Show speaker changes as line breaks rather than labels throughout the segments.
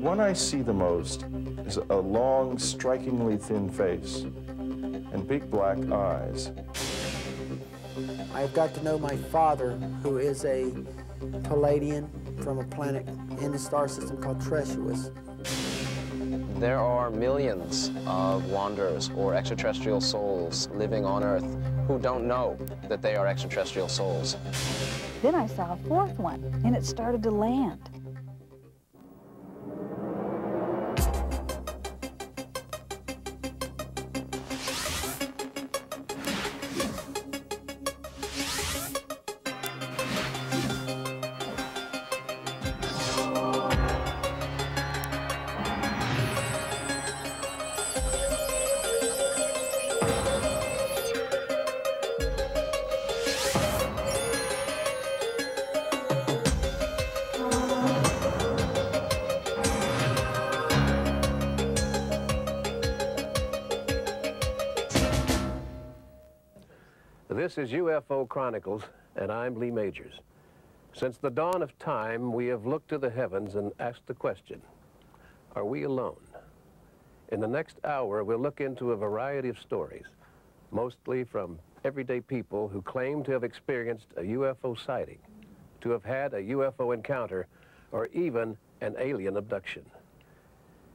one I see the most is a long, strikingly thin face and big black eyes.
I've got to know my father, who is a Pleiadian from a planet in the star system called Tresuous.
There are millions of wanderers or extraterrestrial souls living on Earth who don't know that they are extraterrestrial souls.
Then I saw a fourth one, and it started to land.
This is UFO Chronicles, and I'm Lee Majors. Since the dawn of time, we have looked to the heavens and asked the question, are we alone? In the next hour, we'll look into a variety of stories, mostly from everyday people who claim to have experienced a UFO sighting, to have had a UFO encounter, or even an alien abduction.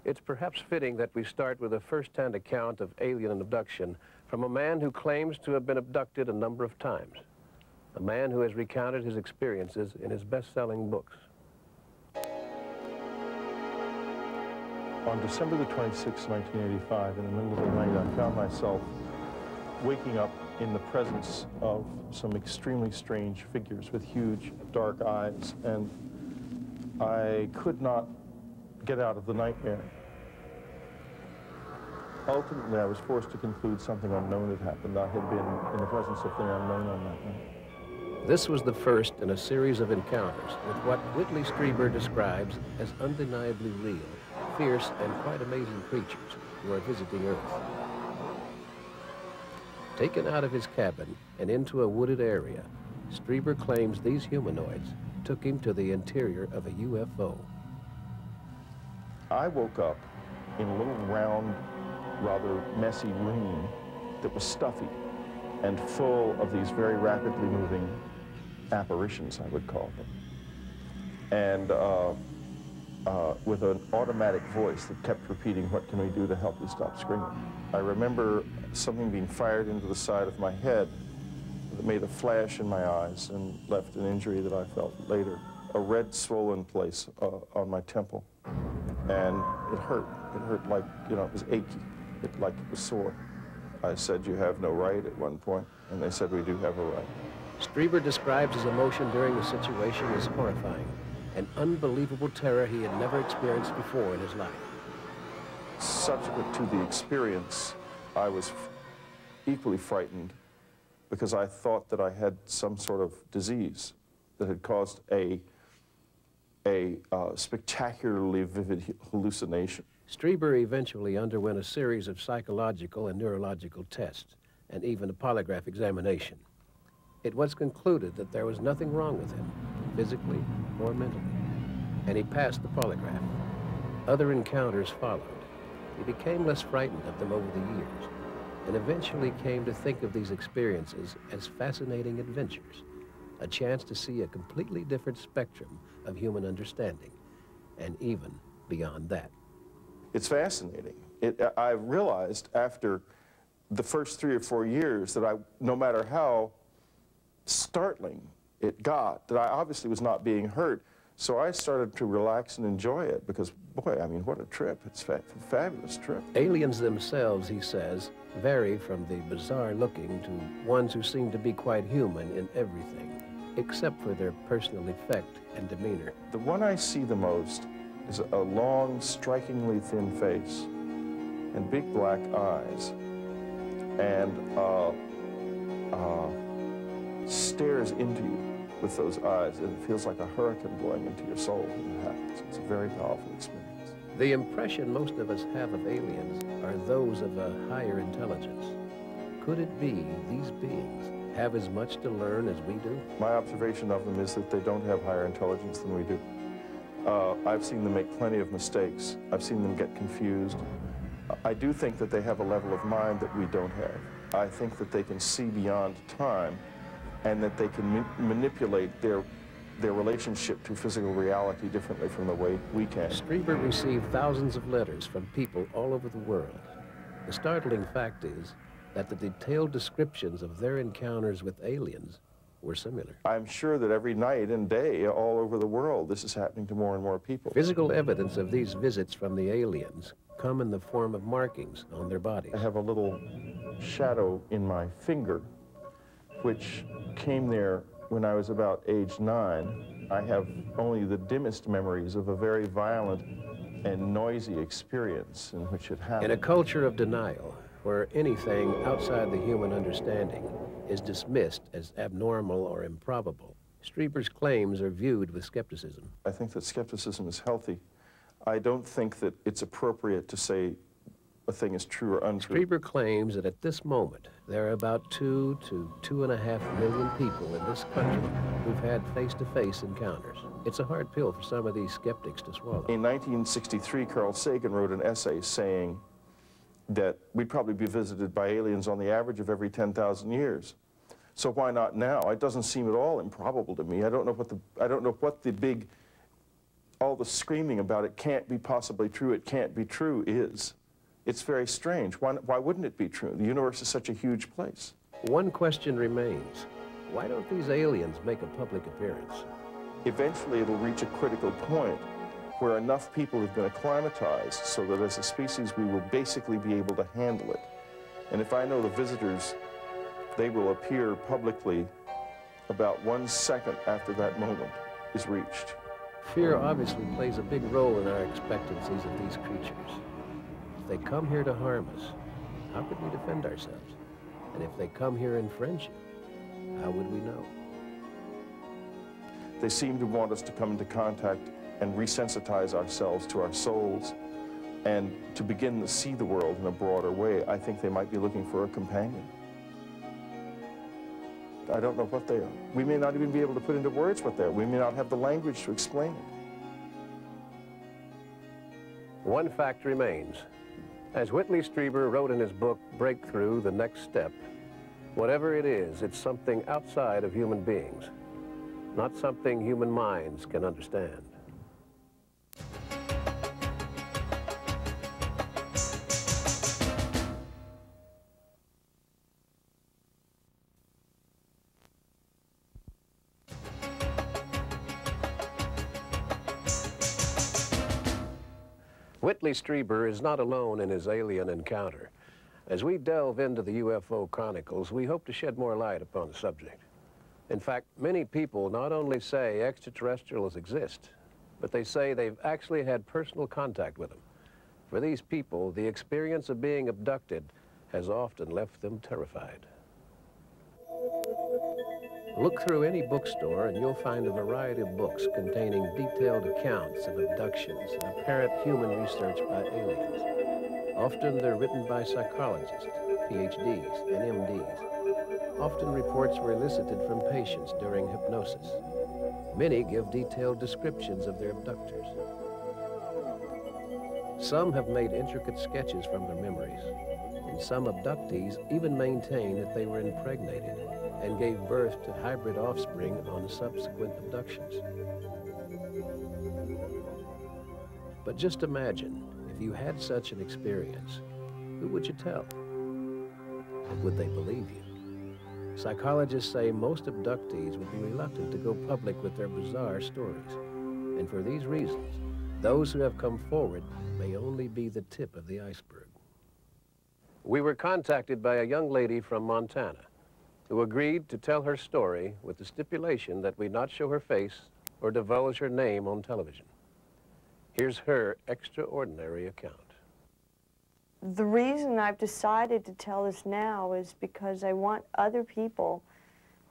It's perhaps fitting that we start with a first-hand account of alien abduction from a man who claims to have been abducted a number of times, a man who has recounted his experiences in his best-selling books.
On December the 26th, 1985, in the middle of the night, I found myself waking up in the presence of some extremely strange figures with huge dark eyes, and I could not get out of the nightmare. Ultimately, I was forced to conclude something unknown had happened. I had been in the presence of the unknown on that night.
This was the first in a series of encounters with what Whitley Strieber describes as undeniably real, fierce, and quite amazing creatures who are visiting Earth. Taken out of his cabin and into a wooded area, Strieber claims these humanoids took him to the interior of a UFO.
I woke up in a little round, rather messy room that was stuffy and full of these very rapidly moving apparitions, I would call them. And uh, uh, with an automatic voice that kept repeating, what can we do to help you stop screaming? I remember something being fired into the side of my head that made a flash in my eyes and left an injury that I felt later, a red swollen place uh, on my temple. And it hurt. It hurt like, you know, it was achy, it, like it was sore. I said, you have no right at one point, and they said, we do have a right.
Strieber describes his emotion during the situation as horrifying, an unbelievable terror he had never experienced before in his life.
Subsequent to the experience, I was equally frightened because I thought that I had some sort of disease that had caused a, a uh, spectacularly vivid hallucination.
Strieber eventually underwent a series of psychological and neurological tests, and even a polygraph examination. It was concluded that there was nothing wrong with him, physically or mentally, and he passed the polygraph. Other encounters followed. He became less frightened of them over the years, and eventually came to think of these experiences as fascinating adventures, a chance to see a completely different spectrum of human understanding, and even beyond that.
It's fascinating. It, I realized after the first three or four years that I, no matter how startling it got, that I obviously was not being hurt. So I started to relax and enjoy it because, boy, I mean, what a trip. It's a fabulous trip.
Aliens themselves, he says, vary from the bizarre looking to ones who seem to be quite human in everything, except for their personal effect and demeanor.
The one I see the most is a long, strikingly thin face and big black eyes and uh, uh, stares into you with those eyes and it feels like a hurricane blowing into your soul when it happens. It's a very powerful experience.
The impression most of us have of aliens are those of a higher intelligence. Could it be these beings have as much to learn as we do?
My observation of them is that they don't have higher intelligence than we do. Uh, I've seen them make plenty of mistakes. I've seen them get confused. I do think that they have a level of mind that we don't have. I think that they can see beyond time and that they can ma manipulate their their relationship to physical reality differently from the way we can.
Strieber received thousands of letters from people all over the world. The startling fact is that the detailed descriptions of their encounters with aliens were similar.
I'm sure that every night and day all over the world this is happening to more and more people.
Physical evidence of these visits from the aliens come in the form of markings on their bodies.
I have a little shadow in my finger which came there when I was about age nine. I have only the dimmest memories of a very violent and noisy experience in which it happened.
In a culture of denial, where anything outside the human understanding is dismissed as abnormal or improbable, Strieber's claims are viewed with skepticism.
I think that skepticism is healthy. I don't think that it's appropriate to say a thing is true or untrue.
Strieber claims that at this moment, there are about two to two and a half million people in this country who've had face-to-face -face encounters. It's a hard pill for some of these skeptics to swallow.
In 1963, Carl Sagan wrote an essay saying that we'd probably be visited by aliens on the average of every 10,000 years. So why not now? It doesn't seem at all improbable to me. I don't know what the, I don't know what the big, all the screaming about it can't be possibly true, it can't be true is. It's very strange. Why, why wouldn't it be true? The universe is such a huge place.
One question remains. Why don't these aliens make a public appearance?
Eventually it'll reach a critical point where enough people have been acclimatized so that as a species we will basically be able to handle it. And if I know the visitors, they will appear publicly about one second after that moment is reached.
Fear obviously plays a big role in our expectancies of these creatures. If they come here to harm us, how could we defend ourselves? And if they come here in friendship, how would we know?
They seem to want us to come into contact and resensitize ourselves to our souls and to begin to see the world in a broader way. I think they might be looking for a companion. I don't know what they are. We may not even be able to put into words what they are. We may not have the language to explain it.
One fact remains. As Whitley Strieber wrote in his book, Breakthrough, The Next Step, whatever it is, it's something outside of human beings, not something human minds can understand. Whitley Strieber is not alone in his alien encounter. As we delve into the UFO chronicles, we hope to shed more light upon the subject. In fact, many people not only say extraterrestrials exist, but they say they've actually had personal contact with them. For these people, the experience of being abducted has often left them terrified. Look through any bookstore and you'll find a variety of books containing detailed accounts of abductions and apparent human research by aliens. Often they're written by psychologists, PhDs, and MDs. Often reports were elicited from patients during hypnosis. Many give detailed descriptions of their abductors. Some have made intricate sketches from their memories, and some abductees even maintain that they were impregnated and gave birth to hybrid offspring on subsequent abductions. But just imagine, if you had such an experience, who would you tell? And would they believe you? Psychologists say most abductees would be reluctant to go public with their bizarre stories. And for these reasons, those who have come forward may only be the tip of the iceberg. We were contacted by a young lady from Montana who agreed to tell her story with the stipulation that we not show her face or divulge her name on television. Here's her extraordinary account.
The reason I've decided to tell this now is because I want other people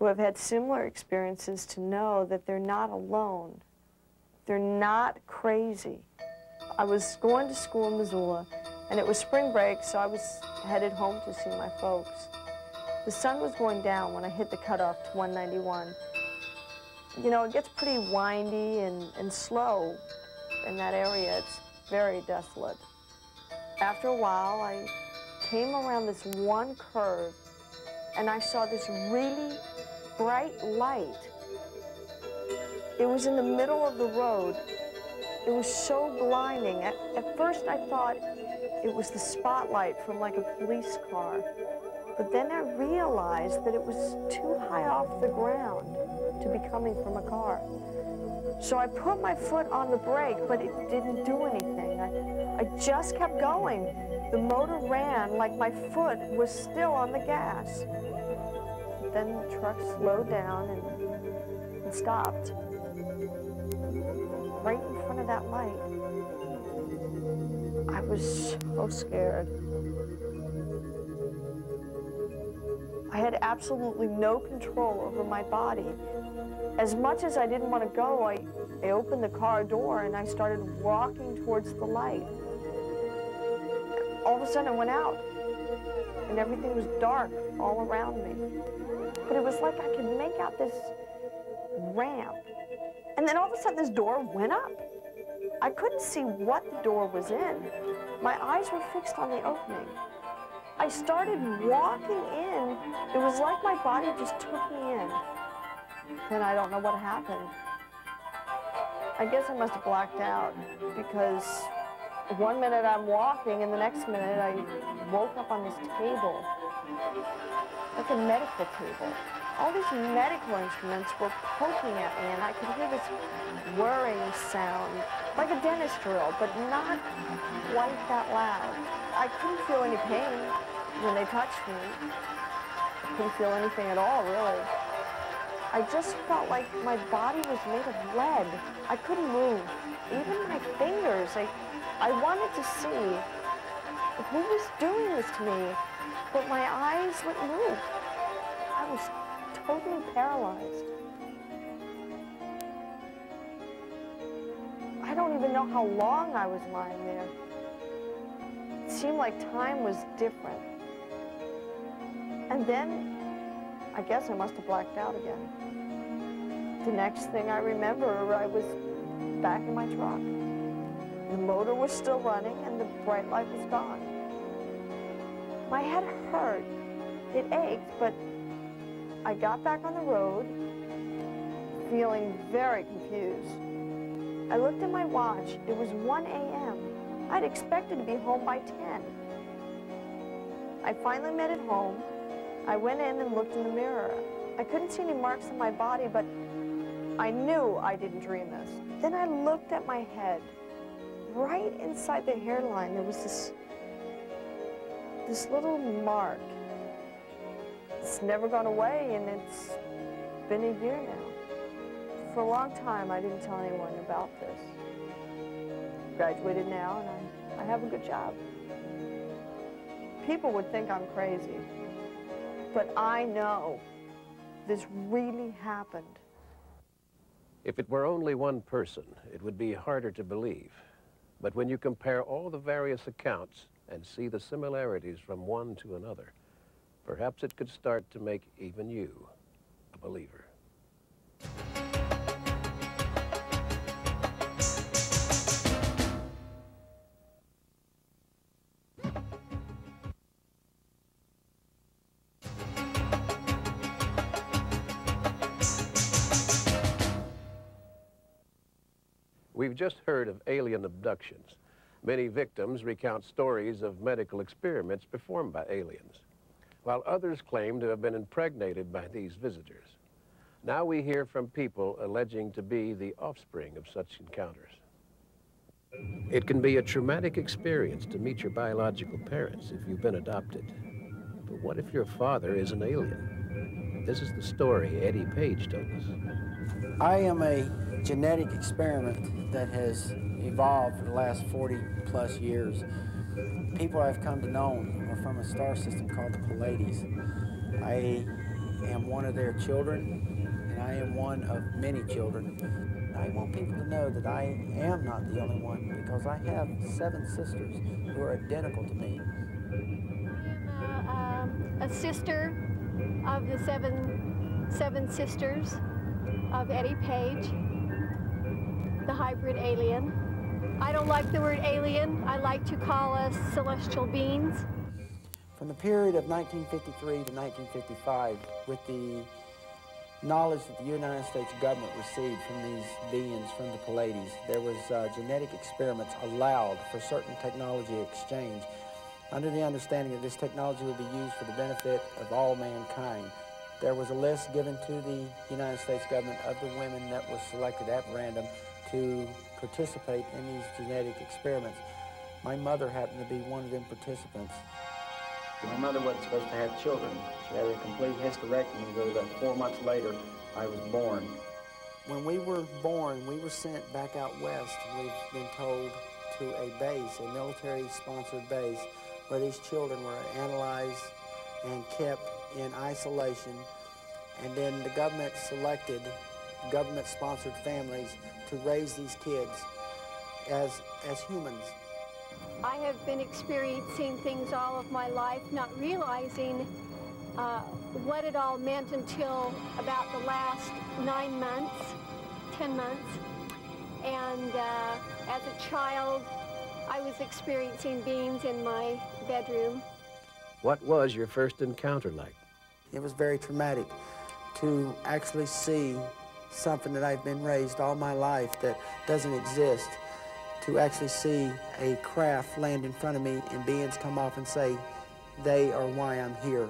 who have had similar experiences to know that they're not alone. They're not crazy. I was going to school in Missoula, and it was spring break, so I was headed home to see my folks. The sun was going down when I hit the cutoff to 191. You know, it gets pretty windy and, and slow in that area. It's very desolate. After a while, I came around this one curve and I saw this really bright light. It was in the middle of the road. It was so blinding. At, at first I thought it was the spotlight from like a police car. But then I realized that it was too high off the ground to be coming from a car. So I put my foot on the brake, but it didn't do anything. I, I just kept going. The motor ran like my foot was still on the gas. Then the truck slowed down and, and stopped. Right in front of that light. I was so scared. I had absolutely no control over my body. As much as I didn't want to go, I, I opened the car door and I started walking towards the light. All of a sudden I went out and everything was dark all around me. But it was like I could make out this ramp. And then all of a sudden this door went up. I couldn't see what the door was in. My eyes were fixed on the opening. I started walking in. It was like my body just took me in. And I don't know what happened. I guess I must have blacked out because one minute I'm walking and the next minute I woke up on this table, like a medical table. All these medical instruments were poking at me and I could hear this whirring sound, like a dentist drill, but not quite that loud. I couldn't feel any pain when they touched me. I couldn't feel anything at all, really. I just felt like my body was made of lead. I couldn't move. Even my fingers, I, I wanted to see who was doing this to me, but my eyes wouldn't move. I was totally paralyzed. I don't even know how long I was lying there. It seemed like time was different. And then, I guess I must have blacked out again. The next thing I remember, I was back in my truck. The motor was still running and the bright light was gone. My head hurt. It ached, but I got back on the road feeling very confused. I looked at my watch. It was 1 a.m. I'd expected to be home by 10. I finally made it home. I went in and looked in the mirror. I couldn't see any marks on my body, but I knew I didn't dream this. Then I looked at my head. Right inside the hairline, there was this, this little mark. It's never gone away, and it's been a year now. For a long time, I didn't tell anyone about this. Graduated now, and I, I have a good job. People would think I'm crazy, but I know this really happened.
If it were only one person, it would be harder to believe. But when you compare all the various accounts and see the similarities from one to another, perhaps it could start to make even you a believer. We've just heard of alien abductions. Many victims recount stories of medical experiments performed by aliens, while others claim to have been impregnated by these visitors. Now we hear from people alleging to be the offspring of such encounters. It can be a traumatic experience to meet your biological parents if you've been adopted. But what if your father is an alien? This is the story Eddie Page told us.
I am a genetic experiment that has evolved for the last 40 plus years. People I've come to know are from a star system called the Pleiades. I am one of their children, and I am one of many children. I want people to know that I am not the only one because I have seven sisters who are identical to me.
I am a, um, a sister of the seven, seven sisters of Eddie Page the hybrid alien. I don't like the word alien. I like to call us celestial beings.
From the period of 1953 to 1955, with the knowledge that the United States government received from these beings from the Pleiades, there was uh, genetic experiments allowed for certain technology exchange under the understanding that this technology would be used for the benefit of all mankind. There was a list given to the United States government of the women that was selected at random to participate in these genetic experiments. My mother happened to be one of them participants. My mother wasn't supposed to have children. She had a complete hysterectomy, but about four months later, I was born. When we were born, we were sent back out west, we've been told, to a base, a military-sponsored base, where these children were analyzed and kept in isolation. And then the government selected government-sponsored families to raise these kids as, as humans.
I have been experiencing things all of my life, not realizing uh, what it all meant until about the last nine months, 10 months. And uh, as a child, I was experiencing beings in my bedroom.
What was your first encounter like?
It was very traumatic to actually see something that I've been raised all my life that doesn't exist to actually see a craft land in front of me and beings come off and say, they are why I'm here.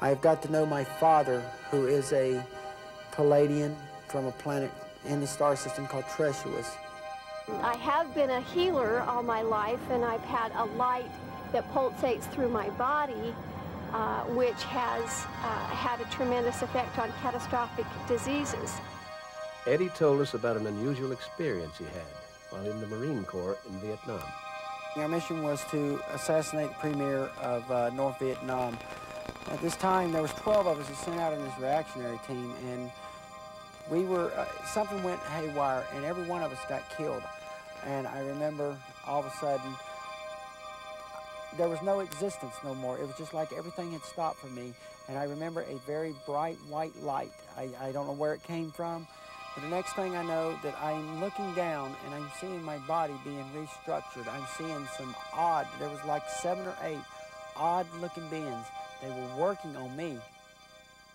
I've got to know my father, who is a Pleiadian from a planet in the star system called Tresuous.
I have been a healer all my life, and I've had a light that pulsates through my body, uh, which has uh, had a tremendous effect on catastrophic diseases.
Eddie told us about an unusual experience he had while in the Marine Corps in Vietnam.
Our mission was to assassinate the premier of uh, North Vietnam. At this time, there was 12 of us that sent out in this reactionary team, and we were, uh, something went haywire, and every one of us got killed. And I remember all of a sudden, there was no existence no more. It was just like everything had stopped for me. And I remember a very bright white light. I, I don't know where it came from, but the next thing I know that I'm looking down and I'm seeing my body being restructured. I'm seeing some odd, there was like seven or eight odd looking beings. They were working on me.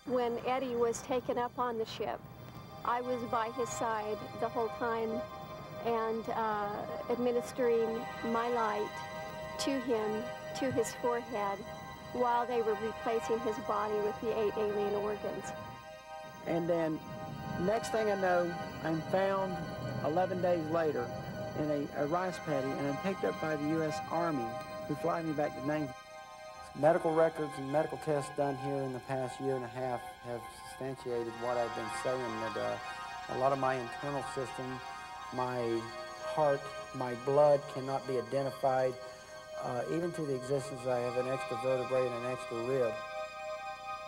When Eddie was taken up on the ship, I was by his side the whole time and uh, administering my light to him, to his forehead, while they were replacing his body with the eight alien organs.
And then next thing I know, I'm found 11 days later in a, a rice paddy and I'm picked up by the U.S. Army who fly me back to Navy. Medical records and medical tests done here in the past year and a half have substantiated what I've been saying, that uh, a lot of my internal system, my heart, my blood cannot be identified. Uh, even to the existence, I have an extra vertebrae and an extra rib.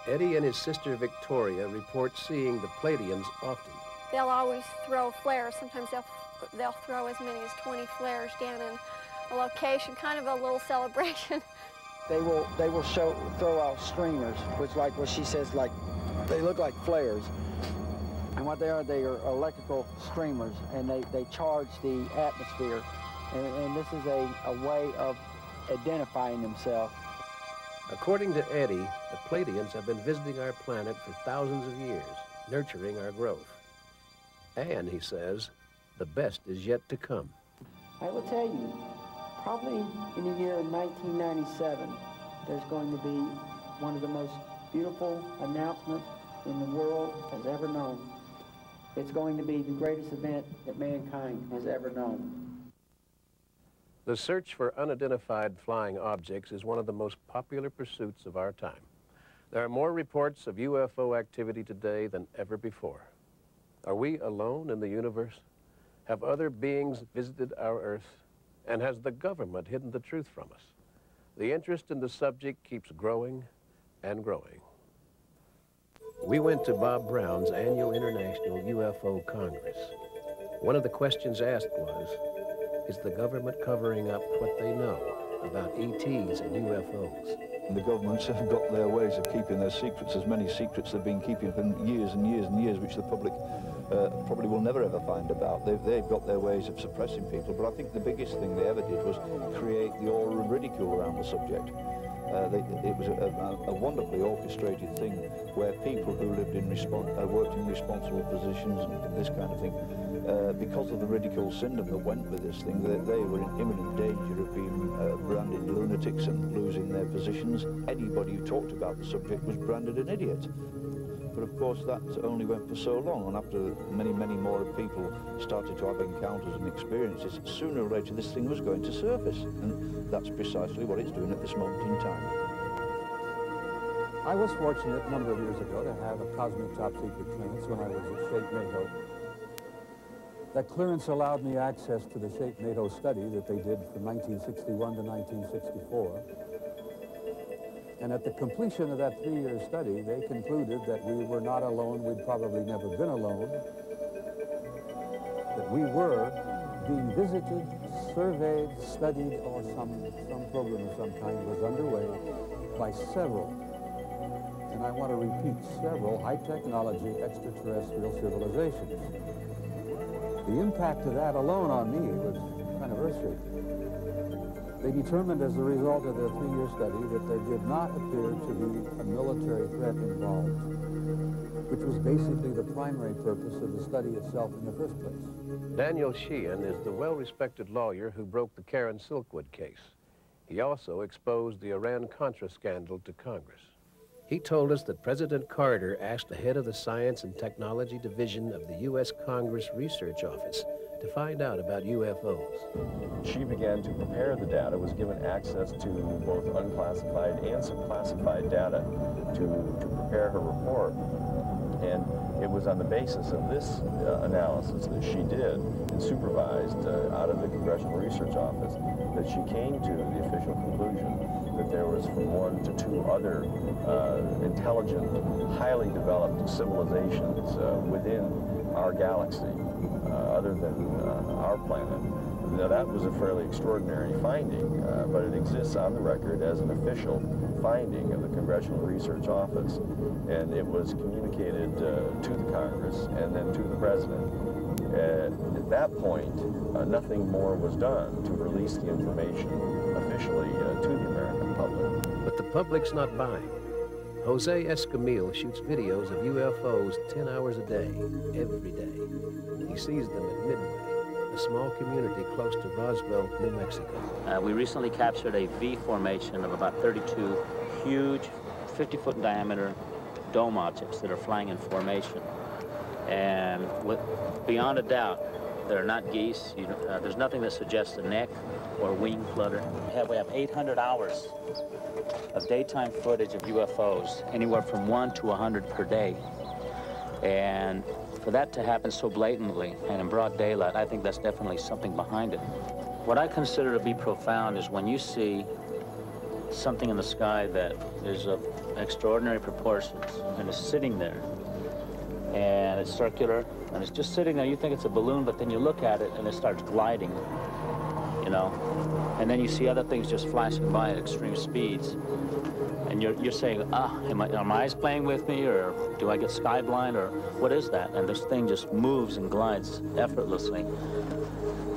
Eddie and his sister Victoria report seeing the Pleiadians often.
They'll always throw flares. Sometimes they'll, they'll throw as many as 20 flares down in a location, kind of a little celebration.
They will, they will show, throw out streamers, which like what she says, like, they look like flares. And what they are, they are electrical streamers, and they, they charge the atmosphere. And, and this is a, a way of identifying themselves.
According to Eddie, the Pleiadians have been visiting our planet for thousands of years, nurturing our growth. And, he says, the best is yet to come.
I will tell you, probably in the year 1997, there's going to be one of the most beautiful announcements in the world has ever known. It's going to be the greatest event that mankind has ever known.
The search for unidentified flying objects is one of the most popular pursuits of our time. There are more reports of UFO activity today than ever before. Are we alone in the universe? Have other beings visited our Earth? And has the government hidden the truth from us? The interest in the subject keeps growing and growing. We went to Bob Brown's annual International UFO Congress. One of the questions asked was, is the government covering up what they know about ETs and UFOs?
The governments have got their ways of keeping their secrets, as many secrets they've been keeping for years and years and years, which the public uh, probably will never ever find about. They've, they've got their ways of suppressing people, but I think the biggest thing they ever did was create the aura of ridicule around the subject. Uh, they, it was a, a, a, wonderfully orchestrated thing where people who lived in respons uh, worked in responsible positions and this kind of thing, uh, because of the ridicule syndrome that went with this thing, they, they were in imminent danger of being uh, branded lunatics and losing their positions. Anybody who talked about the subject was branded an idiot. But of course that only went for so long and after many, many more people started to have encounters and experiences, sooner or later this thing was going to surface. And that's precisely what it's doing at this moment in time.
I was fortunate a number of years ago to have a cosmic top secret clearance when I was at Shape NATO. That clearance allowed me access to the Shape NATO study that they did from 1961 to 1964. And at the completion of that three-year study, they concluded that we were not alone, we'd probably never been alone, that we were being visited, surveyed, studied, or some, some program of some kind was underway by several, and I want to repeat, several high-technology extraterrestrial civilizations. The impact of that alone on me was kind of earth-shaking. They determined as a result of their three-year study that there did not appear to be a military threat involved, which was basically the primary purpose of the study itself in the first place.
Daniel Sheehan is the well-respected lawyer who broke the Karen Silkwood case. He also exposed the Iran-Contra scandal to Congress. He told us that President Carter asked the head of the Science and Technology Division of the U.S. Congress Research Office to find out about UFOs.
She began to prepare the data, was given access to both unclassified and some classified data to, to prepare her report. And it was on the basis of this uh, analysis that she did and supervised uh, out of the Congressional Research Office that she came to the official conclusion that there was from one to two other uh, intelligent, highly developed civilizations uh, within our galaxy uh, other than uh, our planet. Now that was a fairly extraordinary finding, uh, but it exists on the record as an official finding of the Congressional Research Office, and it was communicated uh, to the Congress and then to the President. Uh, at that point, uh, nothing more was done to release the information officially to the American.
But the public's not buying. Jose Escamilla shoots videos of UFOs 10 hours a day, every day. He sees them at Midway, a small community close to Roswell, New Mexico.
Uh, we recently captured a V formation of about 32 huge, 50-foot diameter dome objects that are flying in formation. And with, beyond a doubt, they're not geese. You, uh, there's nothing that suggests a neck or wing flutter. We have, we have 800 hours of daytime footage of UFOs, anywhere from one to 100 per day. And for that to happen so blatantly and in broad daylight, I think that's definitely something behind it. What I consider to be profound is when you see something in the sky that is of extraordinary proportions and is sitting there and it's circular and it's just sitting there you think it's a balloon but then you look at it and it starts gliding you know and then you see other things just flashing by at extreme speeds. And you're, you're saying, ah, am I, are my eyes playing with me, or do I get sky blind, or what is that? And this thing just moves and glides effortlessly.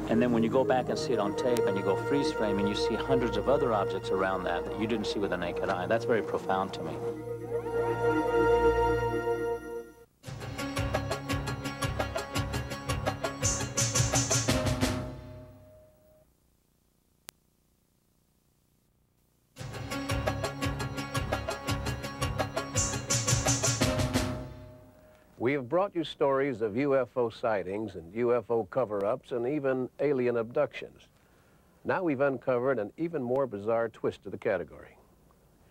And then when you go back and see it on tape and you go freeze frame and you see hundreds of other objects around that that you didn't see with the naked eye, that's very profound to me.
Brought you stories of UFO sightings and UFO cover-ups and even alien abductions. Now we've uncovered an even more bizarre twist to the category.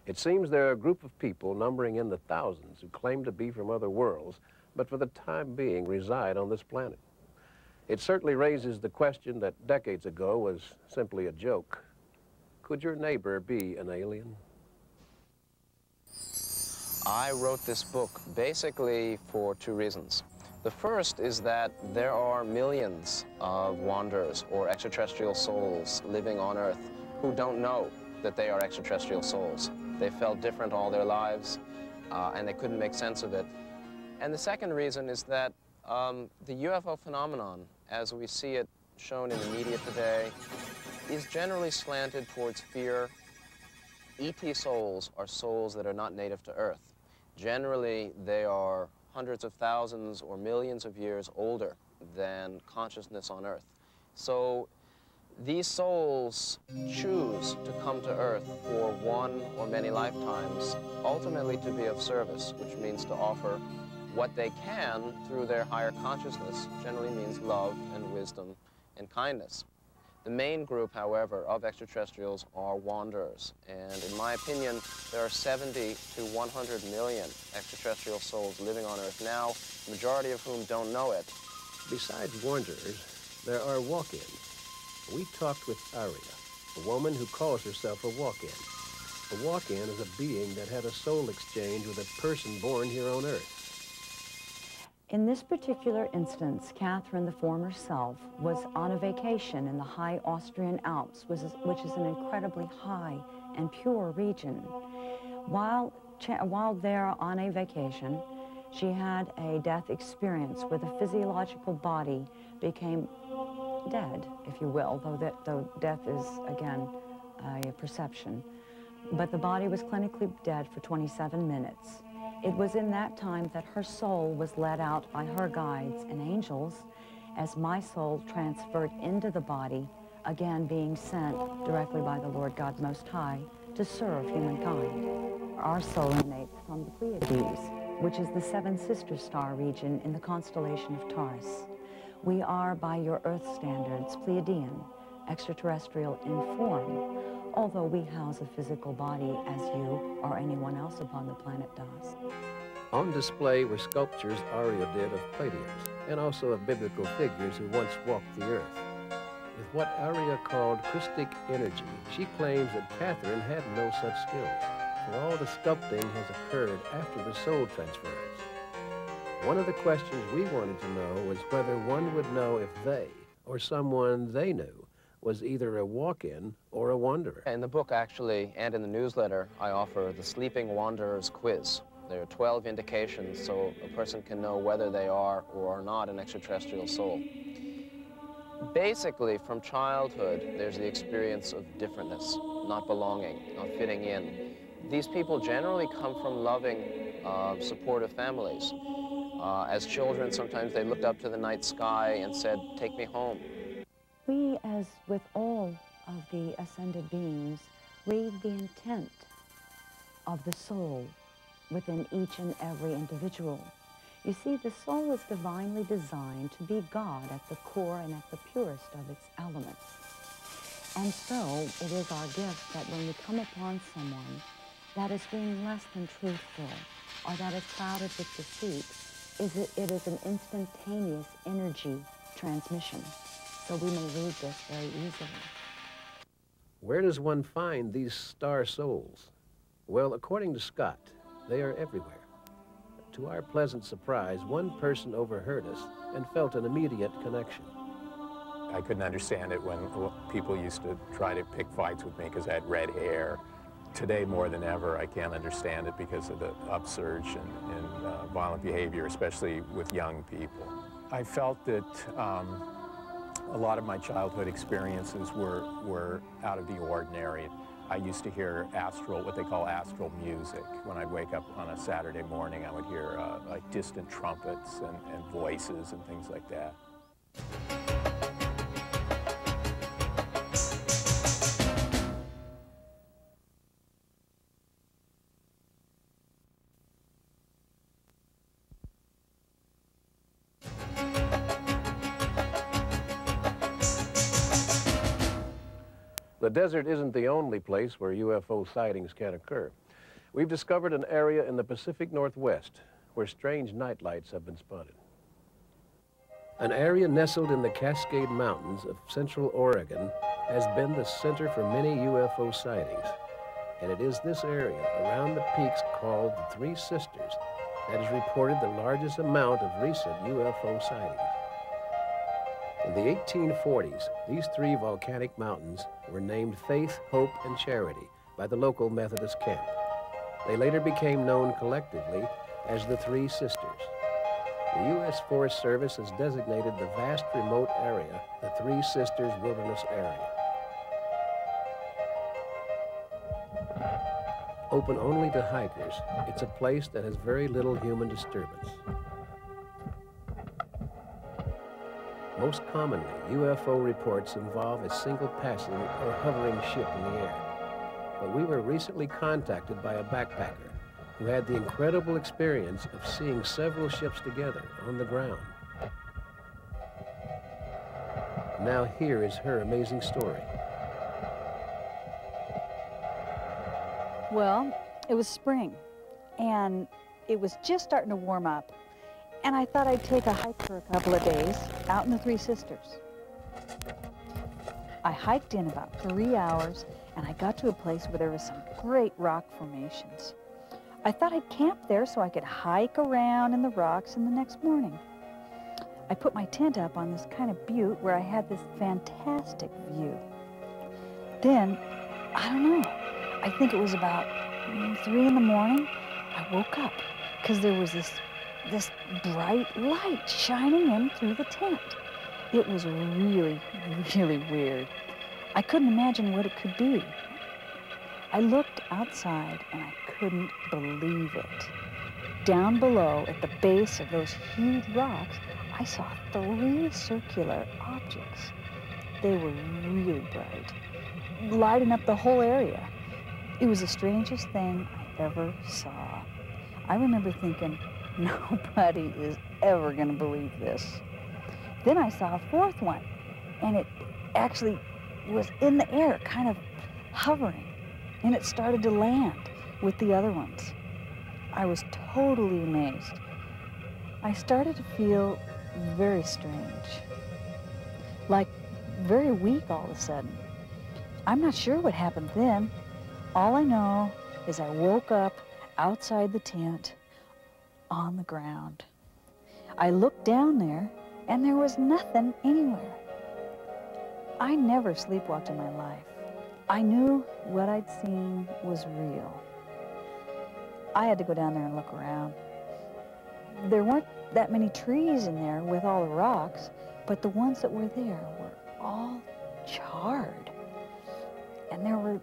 It seems there are a group of people numbering in the thousands who claim to be from other worlds, but for the time being reside on this planet. It certainly raises the question that decades ago was simply a joke. Could your neighbor be an alien?
I wrote this book basically for two reasons. The first is that there are millions of wanderers or extraterrestrial souls living on Earth who don't know that they are extraterrestrial souls. They felt different all their lives, uh, and they couldn't make sense of it. And the second reason is that Um, the UFO phenomenon, as we see it shown in the media today, is generally slanted towards fear. ET souls are souls that are not native to Earth. Generally, they are hundreds of thousands or millions of years older than consciousness on Earth. So these souls choose to come to Earth for one or many lifetimes, ultimately to be of service, which means to offer what they can through their higher consciousness, generally means love and wisdom and kindness. The main group, however, of extraterrestrials are wanderers. And in my opinion, there are 70 to 100 million extraterrestrial souls living on Earth now, the majority of whom don't know it.
Besides wanderers, there are walk-ins. We talked with Aria, a woman who calls herself a walk-in. A walk-in is a being that had a soul exchange with a person born here on Earth.
In this particular instance, Catherine, the former self, was on a vacation in the high Austrian Alps, which is, an incredibly high and pure region. While, while there on a vacation, she had a death experience where the physiological body became dead, if you will, though, that, though death is, again, a perception. But the body was clinically dead for 27 minutes. It was in that time that her soul was led out by her guides and angels as my soul transferred into the body, again being sent directly by the Lord God Most High to serve humankind. Our soul emanates from the Pleiades, which is the Seven Sister Star region in the constellation of Taurus. We are, by your Earth standards, Pleiadian, extraterrestrial in form, although we house a physical body as you or anyone else upon the planet does.
On display were sculptures Aria did of Pleiadians, and also of biblical figures who once walked the earth. With what Aria called Christic energy, she claims that Catherine had no such skills, for all the sculpting has occurred after the soul transference. One of the questions we wanted to know was whether one would know if they, or someone they knew, was either a walk-in or a wanderer.
In the book, actually, and in the newsletter, I offer the Sleeping Wanderers Quiz. There are 12 indications so a person can know whether they are or are not an extraterrestrial soul. Basically, from childhood, there's the experience of differentness, not belonging, not fitting in. These people generally come from loving, uh, supportive families. Uh, as children, sometimes they looked up to the night sky and said, take me home.
We, as with all of the ascended beings, read the intent of the soul within each and every individual. You see, the soul is divinely designed to be God at the core and at the purest of its elements. And so it is our gift that when we come upon someone that is being less than truthful or that is clouded with deceit, is it, it is an instantaneous energy transmission so we may read this very easily.
Where does one find these star souls? Well, according to Scott, they are everywhere. To our pleasant surprise, one person overheard us and felt an immediate connection.
I couldn't understand it when people used to try to pick fights with me because I had red hair. Today, more than ever, I can't understand it because of the upsurge in, in uh, violent behavior, especially with young people. I felt that um, a lot of my childhood experiences were, were out of the ordinary. I used to hear astral, what they call astral music. When I'd wake up on a Saturday morning, I would hear uh, like distant trumpets and, and voices and things like that.
The desert isn't the only place where UFO sightings can occur. We've discovered an area in the Pacific Northwest where strange nightlights have been spotted. An area nestled in the Cascade Mountains of central Oregon has been the center for many UFO sightings. And it is this area around the peaks called the Three Sisters that has reported the largest amount of recent UFO sightings. In the 1840s, these three volcanic mountains were named Faith, Hope, and Charity by the local Methodist camp. They later became known collectively as the Three Sisters. The U.S. Forest Service has designated the vast remote area the Three Sisters Wilderness Area. Open only to hikers, it's a place that has very little human disturbance. Most commonly, UFO reports involve a single passing or hovering ship in the air. But we were recently contacted by a backpacker who had the incredible experience of seeing several ships together on the ground. Now here is her amazing story.
Well, it was spring, and it was just starting to warm up, and I thought I'd take a hike for a couple of days out in the Three Sisters. I hiked in about three hours, and I got to a place where there was some great rock formations. I thought I'd camp there so I could hike around in the rocks in the next morning. I put my tent up on this kind of butte where I had this fantastic view. Then, I don't know, I think it was about mm, three in the morning, I woke up because there was this, this bright light shining in through the tent. It was really, really weird. I couldn't imagine what it could be. I looked outside and I couldn't believe it. Down below, at the base of those huge rocks, I saw three circular objects. They were really bright, lighting up the whole area. It was the strangest thing I ever saw. I remember thinking, nobody is ever going to believe this. Then I saw a fourth one, and it actually was in the air, kind of hovering, and it started to land with the other ones. I was totally amazed. I started to feel very strange, like very weak all of a sudden. I'm not sure what happened then. All I know is I woke up outside the tent on the ground. I looked down there and there was nothing anywhere. I never sleepwalked in my life. I knew what I'd seen was real. I had to go down there and look around. There weren't that many trees in there with all the rocks, but the ones that were there were all charred. And there were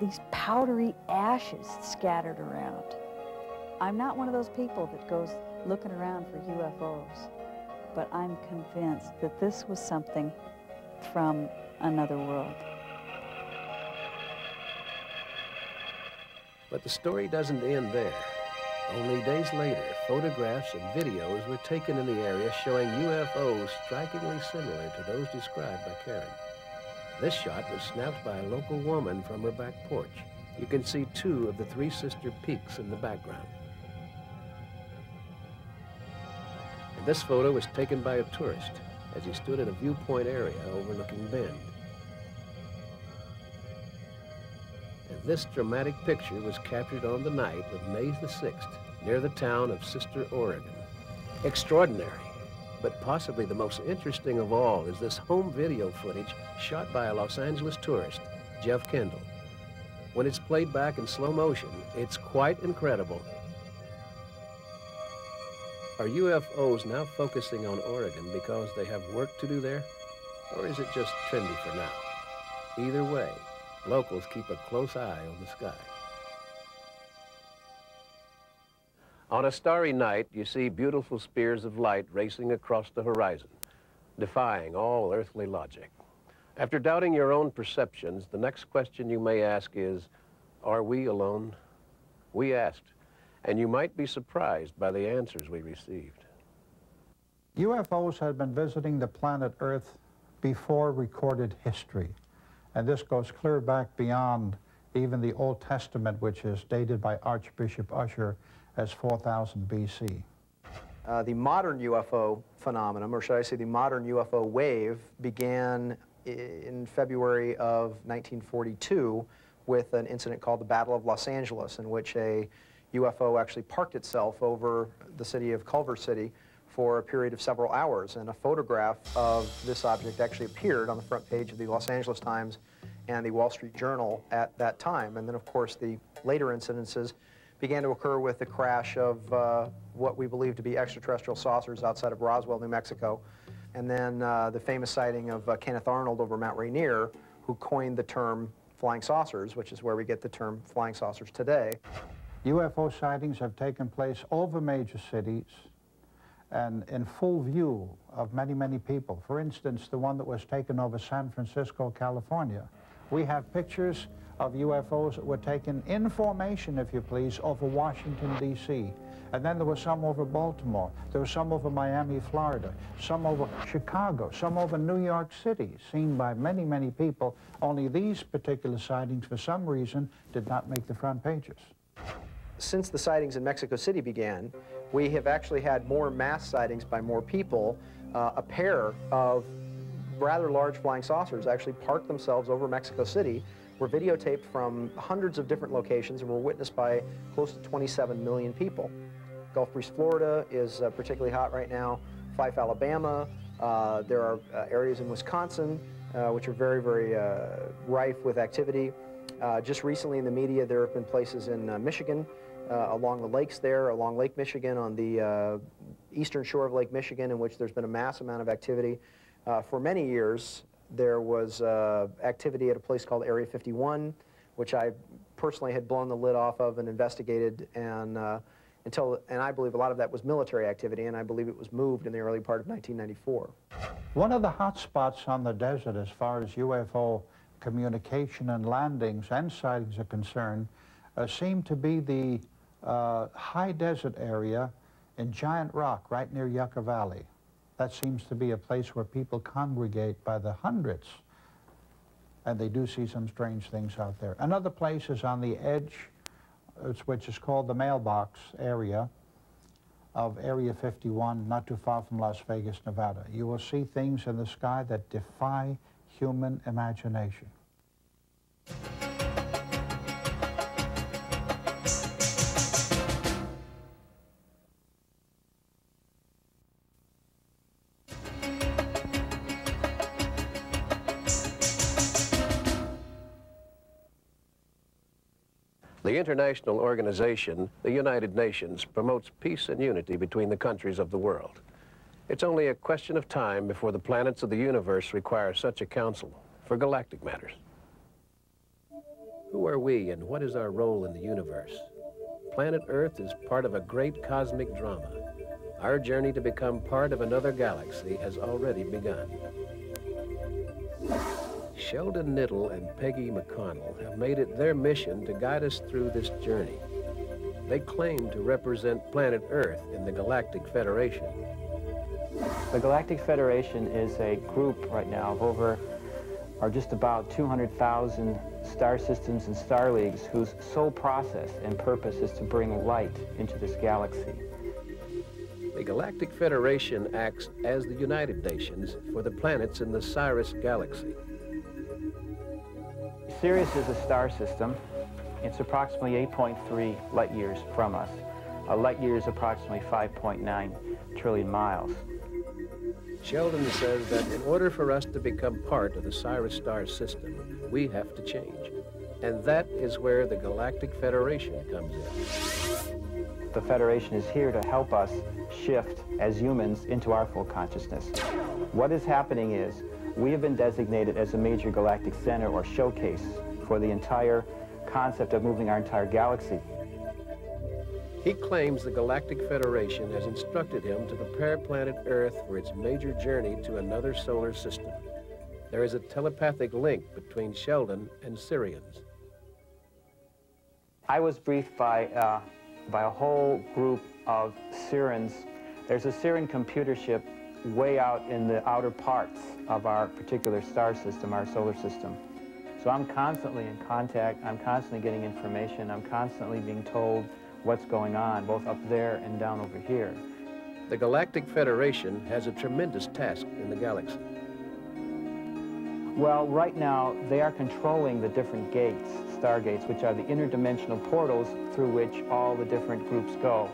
these powdery ashes scattered around. I'm not one of those people that goes looking around for UFOs, but I'm convinced that this was something from another world.
But the story doesn't end there. Only days later, photographs and videos were taken in the area showing UFOs strikingly similar to those described by Karen. This shot was snapped by a local woman from her back porch. You can see two of the Three Sister Peaks in the background. This photo was taken by a tourist as he stood in a viewpoint area overlooking Bend. And this dramatic picture was captured on the night of May the 6th near the town of Sister, Oregon. Extraordinary. But possibly the most interesting of all is this home video footage shot by a Los Angeles tourist, Jeff Kendall. When it's played back in slow motion, it's quite incredible. Are UFOs now focusing on Oregon because they have work to do there? Or is it just trendy for now? Either way, locals keep a close eye on the sky. On a starry night, you see beautiful spears of light racing across the horizon, defying all earthly logic. After doubting your own perceptions, the next question you may ask is, are we alone? We asked, and you might be surprised by the answers we received.
UFOs had been visiting the planet Earth before recorded history, and this goes clear back beyond even the Old Testament, which is dated by Archbishop Ussher as 4000 BC.
Uh, the modern UFO phenomenon, or should I say the modern UFO wave, began in February of 1942 with an incident called the Battle of Los Angeles, in which a UFO actually parked itself over the city of Culver City for a period of several hours. And a photograph of this object actually appeared on the front page of the Los Angeles Times and the Wall Street Journal at that time. And then, of course, the later incidences began to occur with the crash of uh, what we believe to be extraterrestrial saucers outside of Roswell, New Mexico. And then uh, the famous sighting of uh, Kenneth Arnold over Mount Rainier, who coined the term flying saucers, which is where we get the term flying saucers today.
UFO sightings have taken place over major cities and in full view of many, many people. For instance, the one that was taken over San Francisco, California. We have pictures of UFOs that were taken in formation, if you please, over Washington, D.C. And then there were some over Baltimore. There were some over Miami, Florida. Some over Chicago. Some over New York City, seen by many, many people. Only these particular sightings, for some reason, did not make the front pages.
Since the sightings in Mexico City began, we have actually had more mass sightings by more people. Uh, a pair of rather large flying saucers actually parked themselves over Mexico City were videotaped from hundreds of different locations and were witnessed by close to 27 million people. Gulf Breeze, Florida is uh, particularly hot right now. Fyffe, Alabama. Uh, there are uh, areas in Wisconsin uh, which are very, very uh, rife with activity. Just recently in the media, there have been places in Michigan, Uh, along the lakes there, along Lake Michigan, on the uh, eastern shore of Lake Michigan, in which there's been a mass amount of activity. Uh, for many years, there was activity at a place called Area 51, which I personally had blown the lid off of and investigated and until, and I believe a lot of that was military activity, and I believe it was moved in the early part of 1994.
One of the hot spots on the desert as far as UFO communication and landings and sightings are concerned uh, seem to be the uh, high desert area in Giant Rock right near Yucca Valley. That seems to be a place where people congregate by the hundreds and they do see some strange things out there. Another place is on the edge which is called the mailbox area of Area 51, not too far from Las Vegas, Nevada. You will see things in the sky that defy human imagination.
The international organization, the United Nations, promotes peace and unity between the countries of the world. It's only a question of time before the planets of the universe require such a council for galactic matters. Who are we and what is our role in the universe? Planet Earth is part of a great cosmic drama. Our journey to become part of another galaxy has already begun. Sheldan Nidle and Peggy McConnell have made it their mission to guide us through this journey. They claim to represent planet Earth in the Galactic Federation.
The Galactic Federation is a group right now of over, or just about 200,000 star systems and star leagues whose sole process and purpose is to bring light into this galaxy.
The Galactic Federation acts as the United Nations for the planets in the Sirius Galaxy.
Sirius is a star system. It's approximately 8.3 light years from us. A light year is approximately 5.9 trillion miles.
Sheldan says that in order for us to become part of the Sirius star system, we have to change. And that is where the Galactic Federation comes in.
The Federation is here to help us shift as humans into our full consciousness. What is happening is we have been designated as a major galactic center or showcase for the entire concept of moving our entire galaxy.
He claims the Galactic Federation has instructed him to prepare planet Earth for its major journey to another solar system. There is a telepathic link between Sheldan and Sirians.
I was briefed by, uh, by a whole group of Sirians. There's a Sirian computer ship way out in the outer parts of our particular star system, our solar system. So I'm constantly in contact, I'm constantly getting information, I'm constantly being told what's going on, both up there and down over here.
The Galactic Federation has a tremendous task in the galaxy.
Well, right now, they are controlling the different gates, stargates, which are the interdimensional portals through which all the different groups go.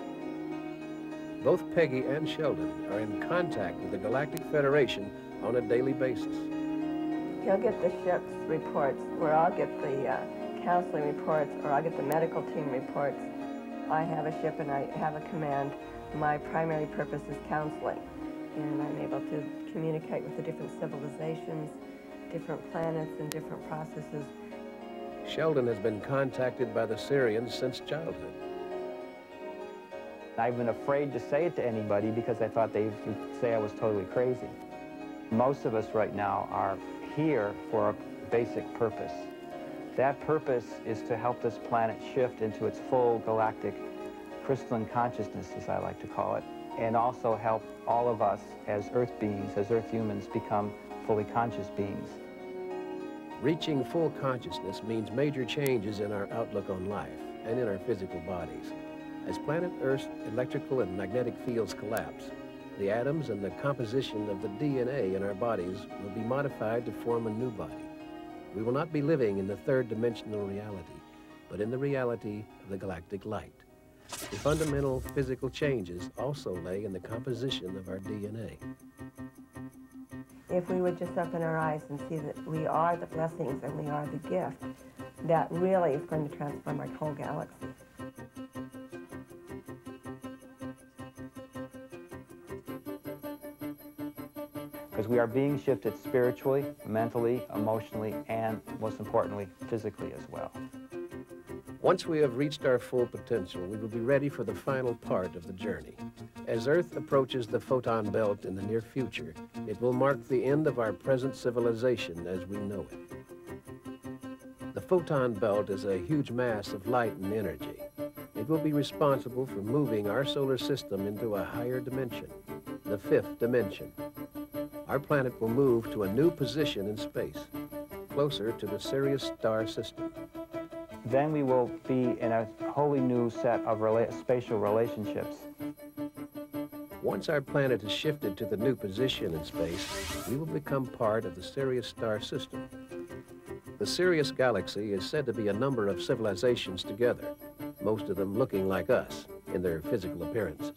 Both Peggy and Sheldan are in contact with the Galactic Federation on a daily basis.
He'll get the ship's reports, where I'll get the uh, counseling reports, or I'll get the medical team reports. I have a ship and I have a command My primary purpose is counseling, and I'm able to communicate with the different civilizations, different planets, and different processes.
Sheldan has been contacted by the Sirians since childhood.
I've been afraid to say it to anybody because I thought they would say I was totally crazy. Most of us right now are here for a basic purpose. That purpose is to help this planet shift into its full galactic crystalline consciousness, as I like to call it, and also help all of us as Earth beings, as Earth humans, become fully conscious beings.
Reaching full consciousness means major changes in our outlook on life and in our physical bodies. As planet Earth's electrical and magnetic fields collapse, the atoms and the composition of the DNA in our bodies will be modified to form a new body. We will not be living in the third dimensional reality, but in the reality of the galactic light. The fundamental physical changes also lay in the composition of our DNA.
If we would just open our eyes and see that we are the blessings and we are the gift, that really is going to transform our whole galaxy.
Because we are being shifted spiritually, mentally, emotionally, and most importantly, physically as well.
Once we have reached our full potential, we will be ready for the final part of the journey. As Earth approaches the photon belt in the near future, it will mark the end of our present civilization as we know it. The photon belt is a huge mass of light and energy. It will be responsible for moving our solar system into a higher dimension, the fifth dimension. Our planet will move to a new position in space, closer to the Sirius star system
then we will be in a wholly new set of rela spatial relationships.
Once our planet has shifted to the new position in space, we will become part of the Sirius star system. The Sirius galaxy is said to be a number of civilizations together, most of them looking like us in their physical appearances.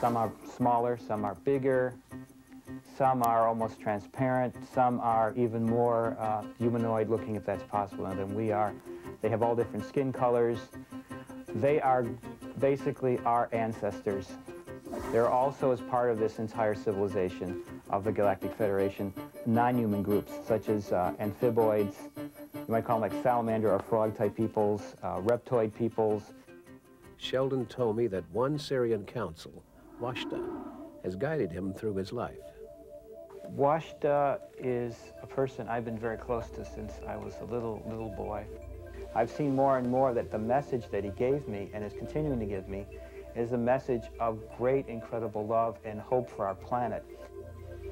Some are smaller, some are bigger, some are almost transparent. Some are even more uh, humanoid looking, if that's possible, than we are. They have all different skin colors. They are basically our ancestors. They're also, as part of this entire civilization of the Galactic Federation, non-human groups, such as uh, amphiboids, you might call them like salamander or frog-type peoples, uh, reptoid peoples.
Sheldan told me that one Sirian council, Washta, has guided him through his life.
Washta is a person I've been very close to since I was a little, little boy. I've seen more and more that the message that he gave me and is continuing to give me is a message of great, incredible love and hope for our planet.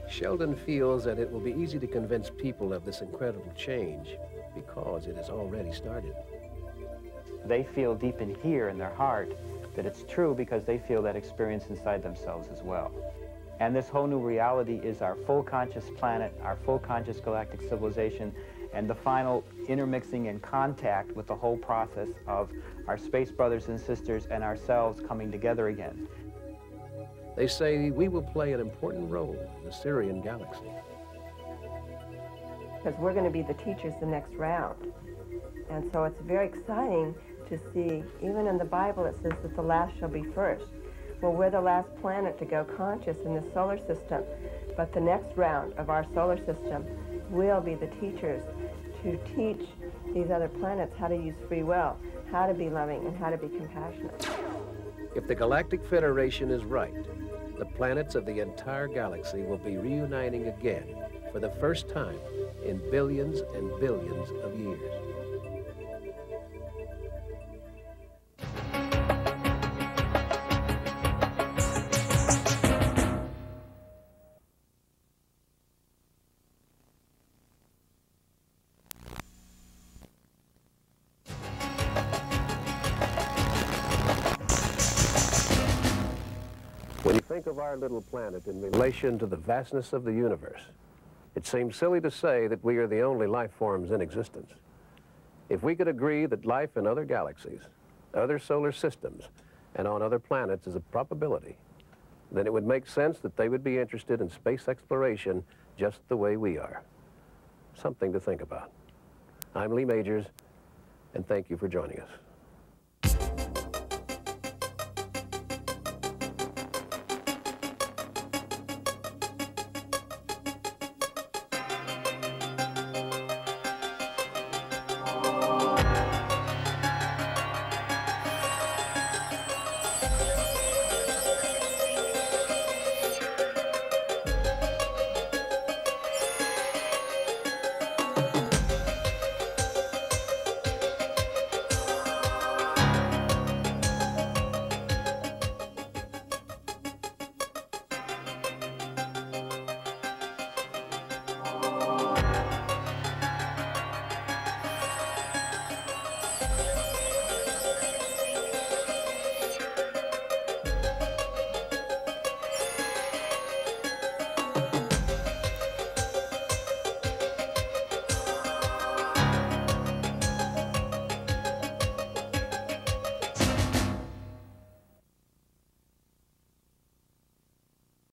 Sheldan feels that it will be easy to convince people of this incredible change because it has already started.
They feel deep in here in their heart that it's true because they feel that experience inside themselves as well. And this whole new reality is our full conscious planet, our full conscious galactic civilization, and the final intermixing and contact with the whole process of our space brothers and sisters and ourselves coming together again.
They say we will play an important role in the Sirian galaxy.
Because we're going to be the teachers the next round. And so it's very exciting to see, even in the Bible it says that the last shall be first. Well, we're the last planet to go conscious in the solar system, but the next round of our solar system will be the teachers to teach these other planets how to use free will, how to be loving, and how to be compassionate.
If the Galactic Federation is right, the planets of the entire galaxy will be reuniting again for the first time in billions and billions of years. Our little planet in relation to the vastness of the universe, it seems silly to say that we are the only life forms in existence. If we could agree that life in other galaxies, other solar systems, and on other planets is a probability, then it would make sense that they would be interested in space exploration just the way we are. Something to think about. I'm Lee Majors, and thank you for joining us.